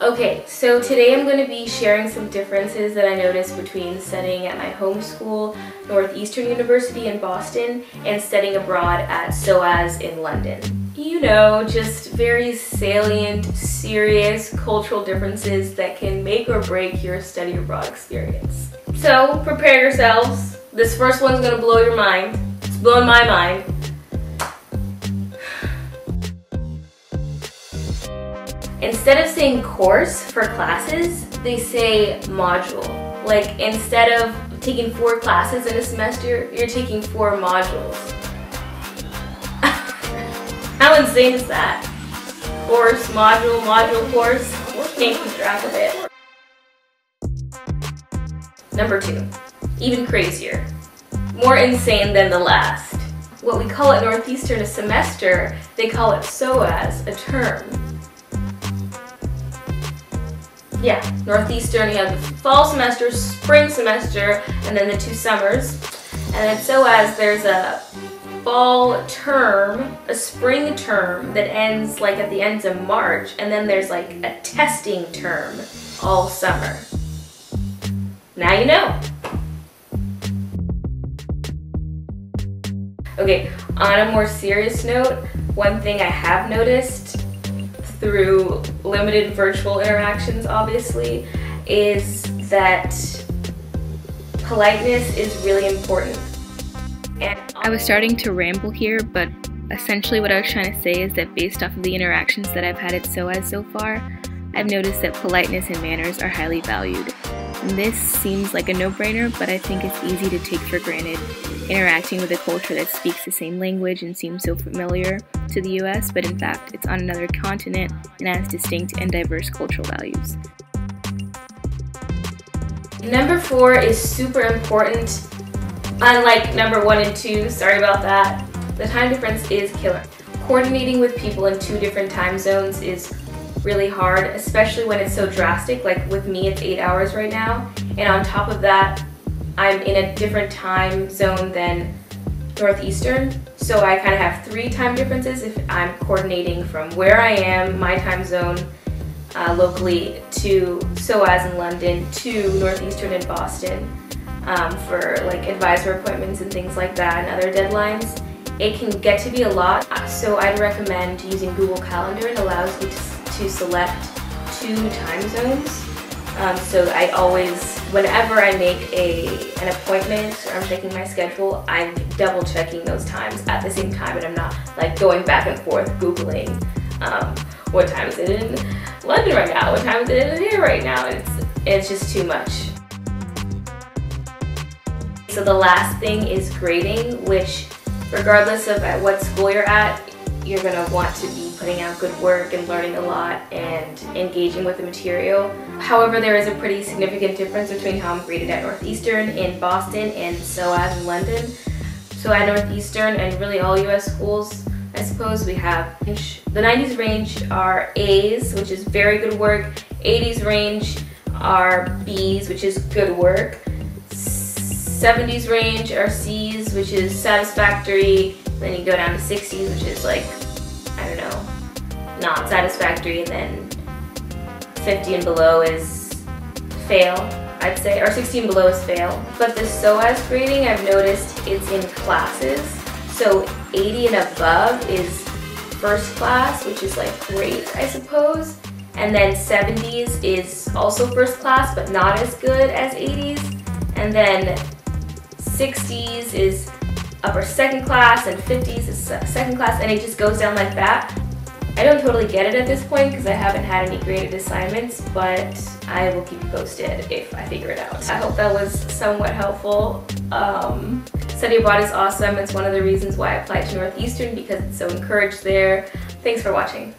Okay, so today I'm going to be sharing some differences that I noticed between studying at my home school, Northeastern University in Boston, and studying abroad at SOAS in London. You know, just very salient, serious cultural differences that can make or break your study abroad experience. So prepare yourselves. This first one's going to blow your mind. It's blowing my mind. Instead of saying course for classes, they say module. Like instead of taking four classes in a semester, you're taking four modules. How insane is that? Course, module, module, course. Can't keep track of it. Number two, even crazier. More insane than the last. What we call at Northeastern a semester, they call it SOAS, a term. Yeah, Northeastern, you have the fall semester, spring semester, and then the two summers. And then SOAS there's a fall term, a spring term that ends like at the ends of March, and then there's like a testing term all summer. Now you know. Okay, on a more serious note, one thing I have noticed through limited virtual interactions, obviously, is that politeness is really important. And I was starting to ramble here, but essentially what I was trying to say is that based off of the interactions that I've had at SOAS so far, I've noticed that politeness and manners are highly valued. This seems like a no-brainer, but I think it's easy to take for granted interacting with a culture that speaks the same language and seems so familiar to the US, but in fact, it's on another continent and has distinct and diverse cultural values. Number four is super important. Unlike number one and two, sorry about that, the time difference is killer. Coordinating with people in two different time zones is really hard, especially when it's so drastic. Like with me, it's eight hours right now. And on top of that, I'm in a different time zone than Northeastern. So I kind of have three time differences if I'm coordinating from where I am, my time zone, uh, locally to SOAS in London to Northeastern in Boston um, for like advisor appointments and things like that and other deadlines. It can get to be a lot, so I'd recommend using Google Calendar. It allows you to to select two time zones. Um, so I always, whenever I make a, an appointment or I'm checking my schedule, I'm double checking those times at the same time and I'm not like going back and forth Googling um, what time is it in London right now, what time is it in here right now, it's, it's just too much. So the last thing is grading, which regardless of at what school you're at, you're gonna want to be putting out good work and learning a lot and engaging with the material. However, there is a pretty significant difference between how I'm graded at Northeastern in Boston and SOAS in London. So at Northeastern and really all US schools, I suppose we have the 90s range are A's, which is very good work. 80s range are B's, which is good work. 70s range are C's, which is satisfactory. Then you go down to 60s, which is like I don't know, not satisfactory, and then 50 and below is fail, I'd say, or 16 below is fail. But the SOAS grading, I've noticed it's in classes. So 80 and above is first class, which is like great, I suppose. And then 70s is also first class, but not as good as 80s. And then 60s is upper second class and 50s is second class and it just goes down like that. I don't totally get it at this point because I haven't had any graded assignments, but I will keep you posted if I figure it out. I hope that was somewhat helpful. Um, study abroad is awesome. It's one of the reasons why I applied to Northeastern because it's so encouraged there. Thanks for watching.